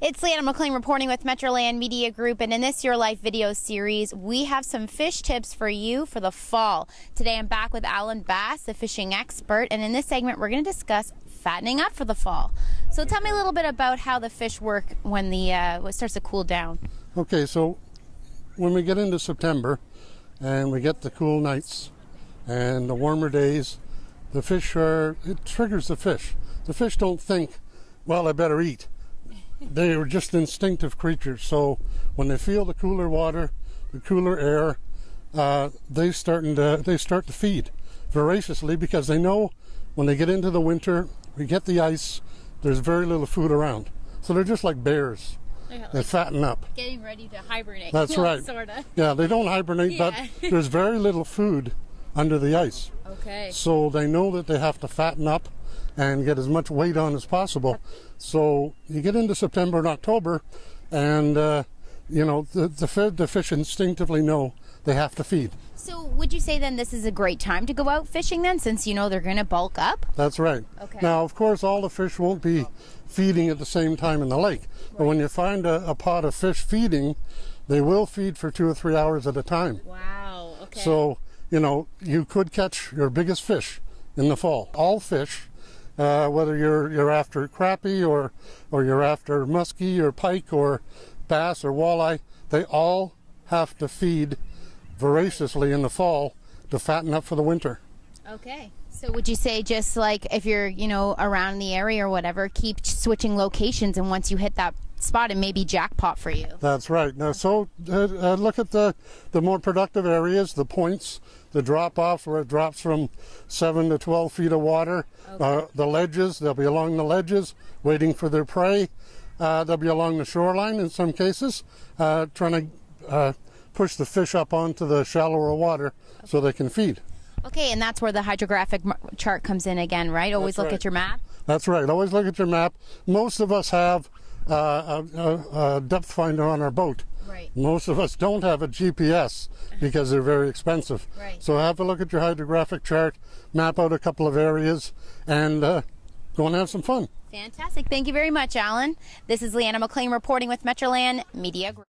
It's Leanna McLean reporting with Metroland Media Group, and in this Your Life video series, we have some fish tips for you for the fall. Today I'm back with Allan Bass, the fishing expert, and in this segment we're going to discuss fattening up for the fall. So tell me a little bit about how the fish work when the uh, it starts to cool down. Okay, so when we get into September and we get the cool nights and the warmer days, the fish are, it triggers the fish. The fish don't think, well, I better eat they are just instinctive creatures. So when they feel the cooler water, the cooler air, uh, they starting to they start to feed voraciously because they know when they get into the winter, we get the ice. There's very little food around, so they're just like bears. they fatten up. Getting ready to hibernate. That's right. Sorta. Yeah, they don't hibernate, Yeah. but there's very little food under the ice. Okay. So they know that they have to fatten up and get as much weight on as possible. So you get into September and October, and uh, you know the the, the fish instinctively know they have to feed. So would you say then this is a great time to go out fishing then, since you know they're going to bulk up? That's right. Okay. Now, of course, all the fish won't be feeding at the same time in the lake, but when you find a, a pot of fish feeding, they will feed for two or three hours at a time. Wow. Okay. So, you know, you could catch your biggest fish in the fall. All fish, uh, whether you're you're after crappie or or you're after muskie or pike or bass or walleye, they all have to feed voraciously in the fall to fatten up for the winter. Okay. So would you say just like if you're, you know, around the area or whatever, keep switching locations and once you hit that spot it may be jackpot for you. That's right. Now, so uh, uh, look at the the more productive areas, the points, the drop off where it drops from seven to twelve feet of water. Uh, the ledges, they'll be along the ledges, waiting for their prey. Uh, they'll be along the shoreline in some cases, uh, trying to uh, push the fish up onto the shallower water so they can feed. Okay, and that's where the hydrographic chart comes in again, right? Always That's look right. at your map. That's right. Always look at your map. Most of us have uh, a, a, depth finder on our boat. Right. Most of us don't have a GPS because they're very expensive. Right. So have a look at your hydrographic chart, map out a couple of areas, and uh, go and have some fun. Fantastic. Thank you very much, Allan. This is Leanna McLean reporting with Metroland Media Group.